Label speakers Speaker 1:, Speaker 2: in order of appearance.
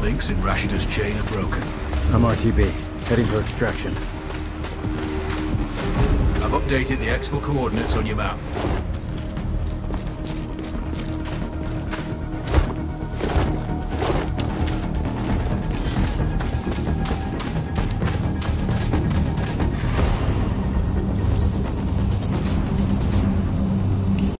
Speaker 1: links in Rashida's chain are broken.
Speaker 2: I'm RTB, heading for extraction.
Speaker 1: I've updated the exfil coordinates on your map.